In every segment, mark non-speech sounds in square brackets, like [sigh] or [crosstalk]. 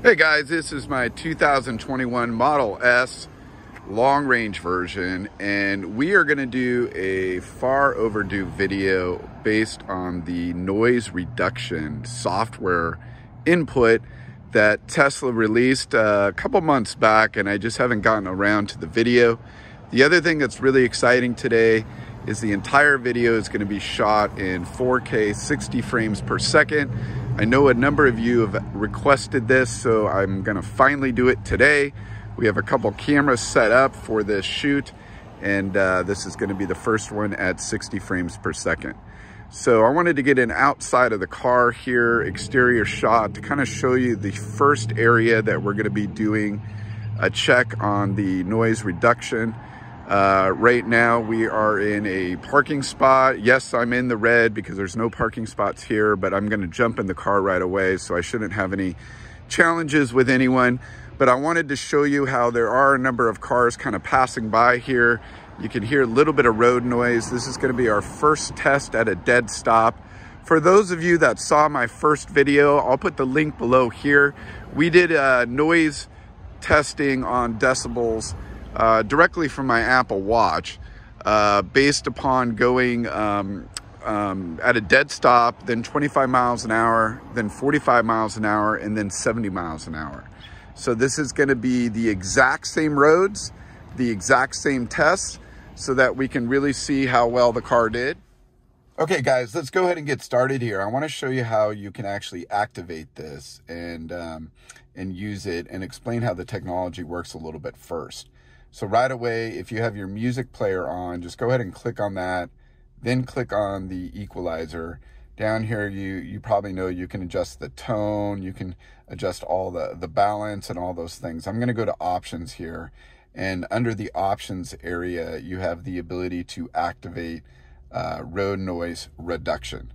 Hey guys, this is my 2021 Model S long range version and we are going to do a far overdue video based on the noise reduction software input that Tesla released uh, a couple months back and I just haven't gotten around to the video. The other thing that's really exciting today is the entire video is going to be shot in 4K 60 frames per second. I know a number of you have requested this, so I'm to finally do it today. We have a couple cameras set up for this shoot, and uh, this is to be the first one at 60 frames per second. So I wanted to get an outside of the car here, exterior shot to kind of show you the first area that we're to be doing a check on the noise reduction. Uh, right now we are in a parking spot. Yes, I'm in the red because there's no parking spots here, but I'm gonna jump in the car right away, so I shouldn't have any challenges with anyone. But I wanted to show you how there are a number of cars kind of passing by here. You can hear a little bit of road noise. This is gonna be our first test at a dead stop. For those of you that saw my first video, I'll put the link below here. We did a noise testing on decibels uh, directly from my Apple Watch uh, based upon going um, um, at a dead stop, then 25 miles an hour, then 45 miles an hour, and then 70 miles an hour. So this is gonna be the exact same roads, the exact same tests, so that we can really see how well the car did. Okay guys, let's go ahead and get started here. I wanna show you how you can actually activate this and, um, and use it and explain how the technology works a little bit first. So right away, if you have your music player on, just go ahead and click on that, then click on the equalizer. Down here, you, you probably know you can adjust the tone, you can adjust all the, the balance and all those things. I'm gonna go to options here. And under the options area, you have the ability to activate uh, road noise reduction.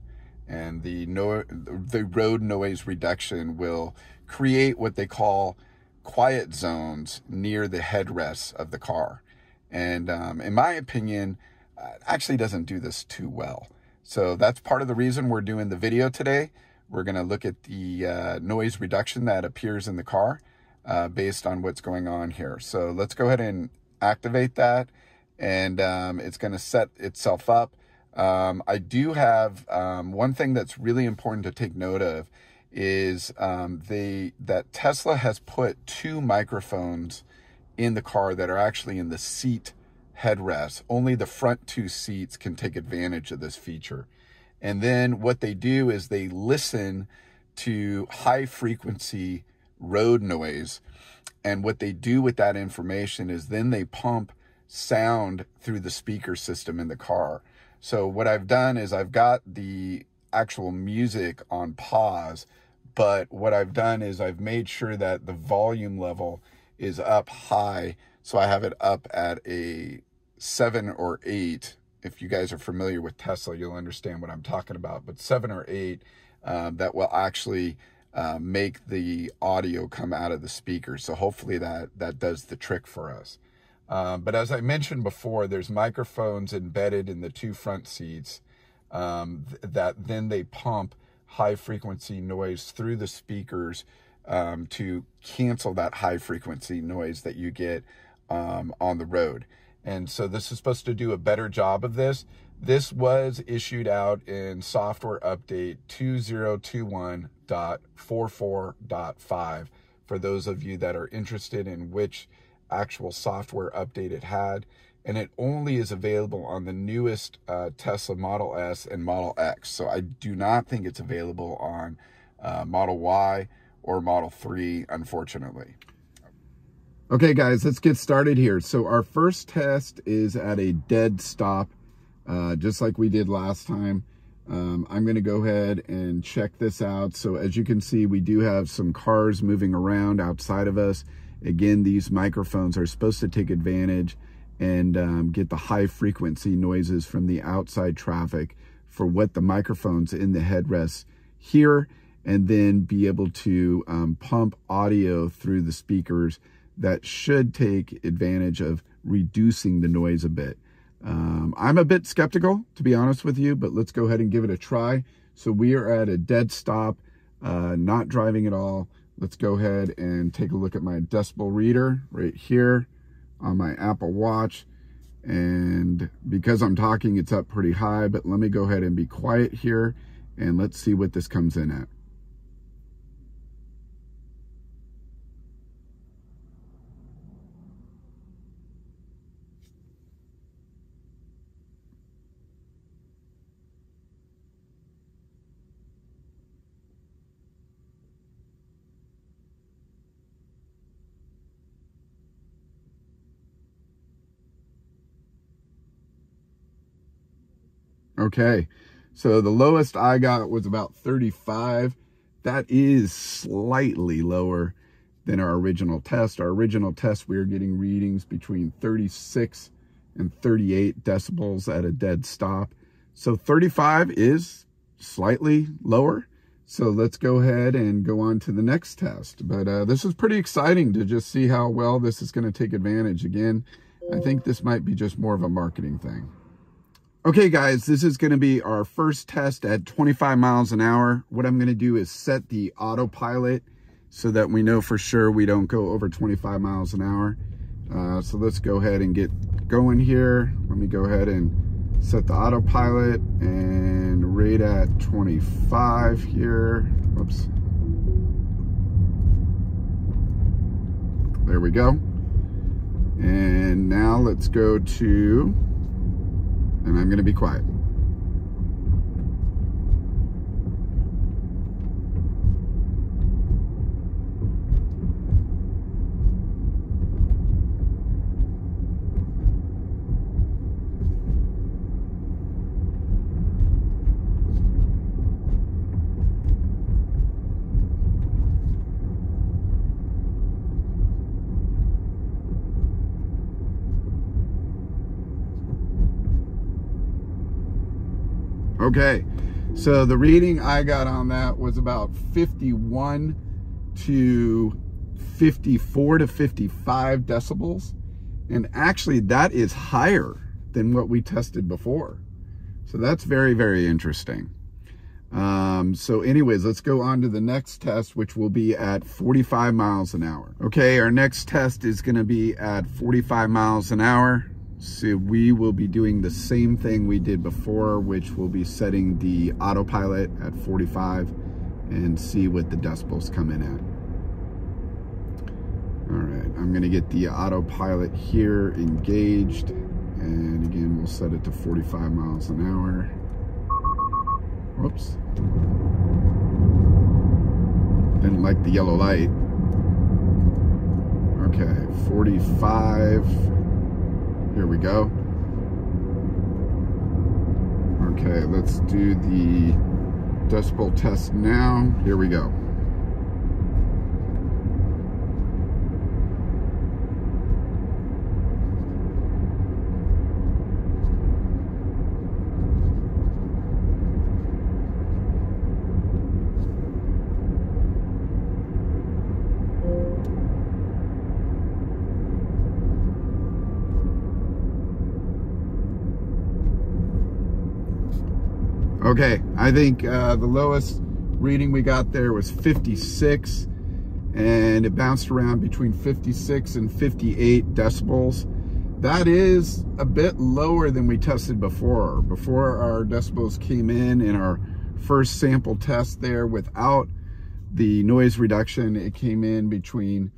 And the, no, the road noise reduction will create what they call quiet zones near the headrests of the car. And um, in my opinion, uh, actually doesn't do this too well. So that's part of the reason we're doing the video today. We're going to look at the uh, noise reduction that appears in the car uh, based on what's going on here. So let's go ahead and activate that. And um, it's going to set itself up. Um, I do have um, one thing that's really important to take note of is um, they that Tesla has put two microphones in the car that are actually in the seat headrest. Only the front two seats can take advantage of this feature. And then what they do is they listen to high frequency road noise. And what they do with that information is then they pump sound through the speaker system in the car. So what I've done is I've got the actual music on pause but what I've done is I've made sure that the volume level is up high. So I have it up at a seven or eight. If you guys are familiar with Tesla, you'll understand what I'm talking about. But seven or eight, um, that will actually uh, make the audio come out of the speaker. So hopefully that, that does the trick for us. Um, but as I mentioned before, there's microphones embedded in the two front seats um, th that then they pump high frequency noise through the speakers um, to cancel that high frequency noise that you get um, on the road. And so this is supposed to do a better job of this. This was issued out in software update 2021.44.5 for those of you that are interested in which actual software update it had and it only is available on the newest uh, Tesla Model S and Model X. So I do not think it's available on uh, Model Y or Model 3, unfortunately. Okay, guys, let's get started here. So our first test is at a dead stop, uh, just like we did last time. Um, I'm going to go ahead and check this out. So as you can see, we do have some cars moving around outside of us. Again, these microphones are supposed to take advantage and um, get the high frequency noises from the outside traffic for what the microphones in the headrests hear and then be able to um, pump audio through the speakers that should take advantage of reducing the noise a bit. Um, I'm a bit skeptical, to be honest with you, but let's go ahead and give it a try. So we are at a dead stop, uh, not driving at all. let's go ahead and take a look at my decibel reader right here on my Apple Watch. And because I'm talking, it's up pretty high, but let me go ahead and be quiet here and let's see what this comes in at. Okay, so the lowest I got was about 35. That is slightly lower than our original test. Our original test, we were getting readings between 36 and 38 decibels at a dead stop. So 35 is slightly lower. So let's go ahead and go on to the next test. But uh, this is pretty exciting to just see how well this is going to take advantage. Again, I think this might be just more of a marketing thing. Okay guys, this is gonna be our first test at 25 miles an hour. What I'm gonna do is set the autopilot so that we know for sure we don't go over 25 miles an hour. Uh, so let's go ahead and get going here. Let me go ahead and set the autopilot and rate at 25 here. Whoops. There we go. And now let's go to and I'm going to be quiet. Okay, so the reading I got on that was about 51 to 54 to 55 decibels. And actually that is higher than what we tested before. So that's very, very interesting. Um, so anyways, let's go on to the next test, which will be at 45 miles an hour. Okay, our next test is gonna be at 45 miles an hour. So we will be doing the same thing we did before, which will be setting the autopilot at 45 and see what the decibels come in at. All right, I'm gonna get the autopilot here engaged. And again, we'll set it to 45 miles an hour. Whoops. Didn't like the yellow light. Okay, 45. Here we go. Okay, let's do the decibel test now. Here we go. Okay, I think uh, the lowest reading we got there was 56 and it bounced around between 56 and 58 decibels. That is a bit lower than we tested before. Before our decibels came in in our first sample test there without the noise reduction, it came in between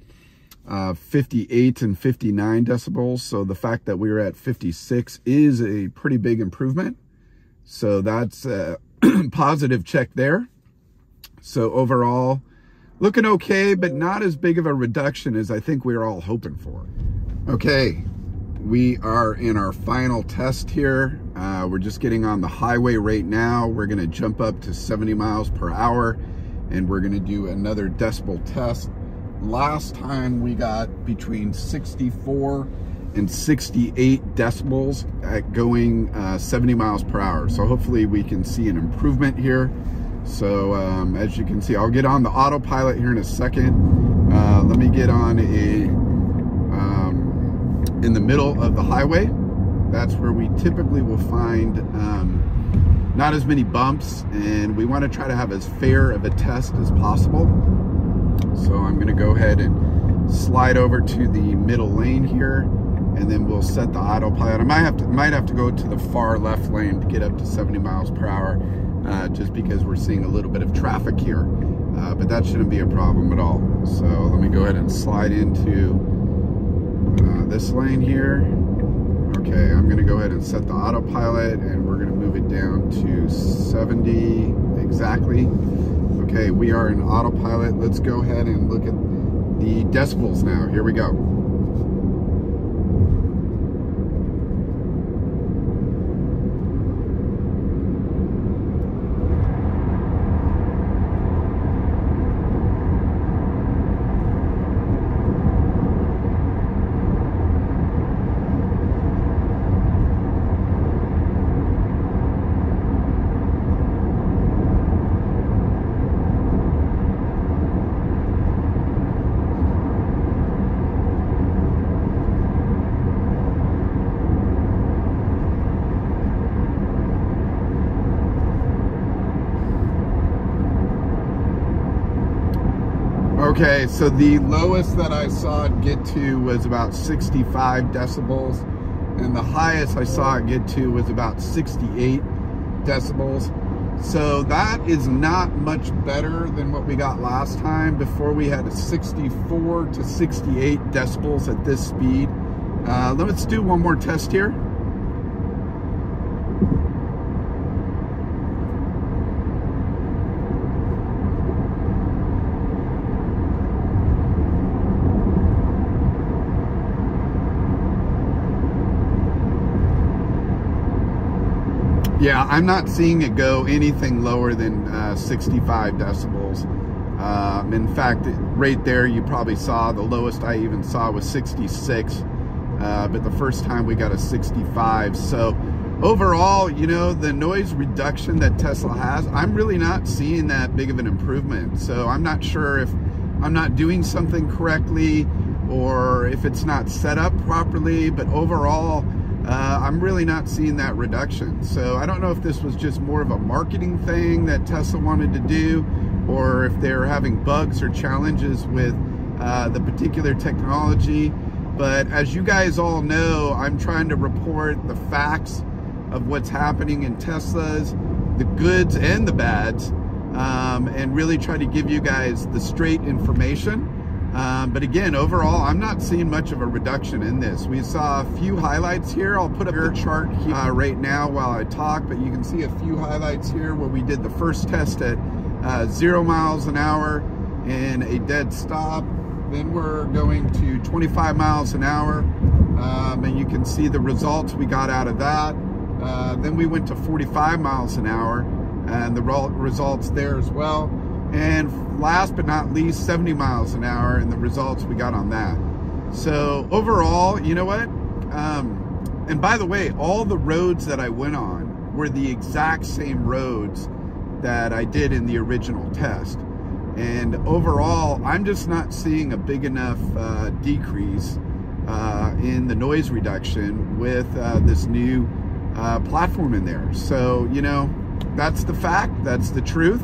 uh, 58 and 59 decibels. So the fact that we were at 56 is a pretty big improvement. So that's a [clears throat] positive check there. So overall, looking okay, but not as big of a reduction as I think we are all hoping for. Okay, we are in our final test here. Uh, we're just getting on the highway right now. We're gonna jump up to 70 miles per hour and we're gonna do another decibel test. Last time we got between 64 and 68 decibels at going uh, 70 miles per hour. So hopefully we can see an improvement here. So um, as you can see, I'll get on the autopilot here in a second. Uh, let me get on a, um, in the middle of the highway. That's where we typically will find um, not as many bumps and we want to try to have as fair of a test as possible. So I'm gonna go ahead and slide over to the middle lane here and then we'll set the autopilot. I might have to might have to go to the far left lane to get up to 70 miles per hour uh, just because we're seeing a little bit of traffic here. Uh, but that shouldn't be a problem at all. So let me go ahead and slide into uh, this lane here. Okay, I'm gonna go ahead and set the autopilot and we're gonna move it down to 70 exactly. Okay, we are in autopilot. Let's go ahead and look at the decibels now. Here we go. Okay, so the lowest that I saw it get to was about 65 decibels, and the highest I saw it get to was about 68 decibels. So that is not much better than what we got last time. Before we had a 64 to 68 decibels at this speed. Uh, let's do one more test here. Yeah, I'm not seeing it go anything lower than uh, 65 decibels. Um, in fact, right there, you probably saw the lowest I even saw was 66. Uh, but the first time we got a 65. So overall, you know, the noise reduction that Tesla has, I'm really not seeing that big of an improvement. So I'm not sure if I'm not doing something correctly or if it's not set up properly. But overall, uh, I'm really not seeing that reduction. So I don't know if this was just more of a marketing thing that Tesla wanted to do, or if they're having bugs or challenges with uh, the particular technology. But as you guys all know, I'm trying to report the facts of what's happening in Teslas, the goods and the bads, um, and really try to give you guys the straight information. Um, but again, overall, I'm not seeing much of a reduction in this. We saw a few highlights here. I'll put up your chart uh, right now while I talk, but you can see a few highlights here where we did the first test at uh, zero miles an hour in a dead stop. Then we're going to 25 miles an hour, um, and you can see the results we got out of that. Uh, then we went to 45 miles an hour, and the results there as well. And last but not least, 70 miles an hour and the results we got on that. So overall, you know what? Um, and by the way, all the roads that I went on were the exact same roads that I did in the original test. And overall, I'm just not seeing a big enough uh, decrease uh, in the noise reduction with uh, this new uh, platform in there. So, you know, that's the fact, that's the truth.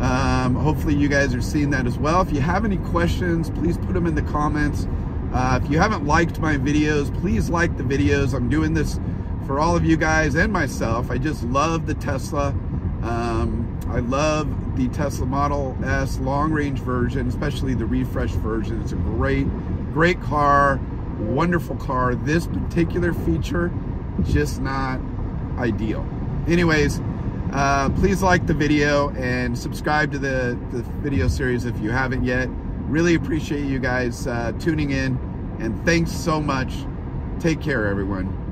Um, hopefully you guys are seeing that as well. If you have any questions, please put them in the comments. Uh, if you haven't liked my videos, please like the videos. I'm doing this for all of you guys and myself. I just love the Tesla. Um, I love the Tesla Model S long range version, especially the refresh version. It's a great, great car, wonderful car. This particular feature, just not ideal. Anyways, uh, please like the video and subscribe to the, the video series if you haven't yet. Really appreciate you guys uh, tuning in and thanks so much. Take care, everyone.